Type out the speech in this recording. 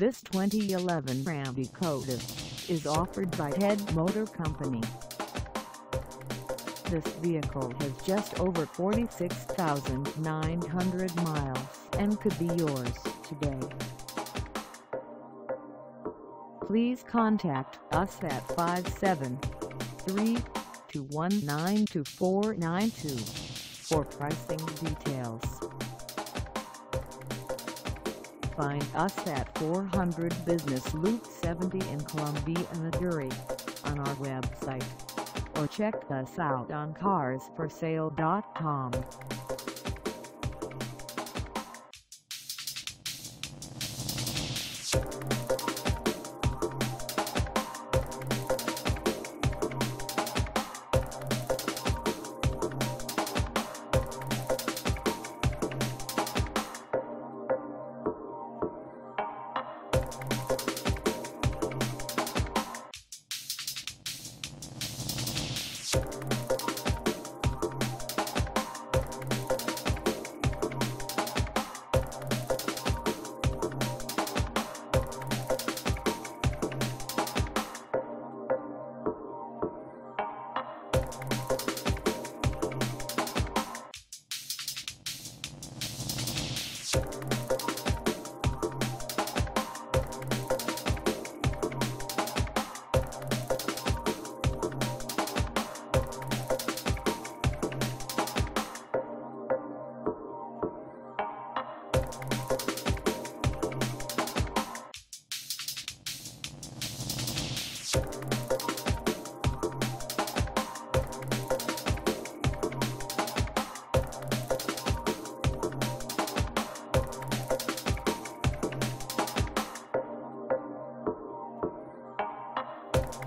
This 2011 Ram Dakota is offered by Head Motor Company. This vehicle has just over 46,900 miles and could be yours today. Please contact us at 573-219-2492 for pricing details. Find us at 400 Business Loop 70 in Columbia, Missouri on our website or check us out on carsforsale.com.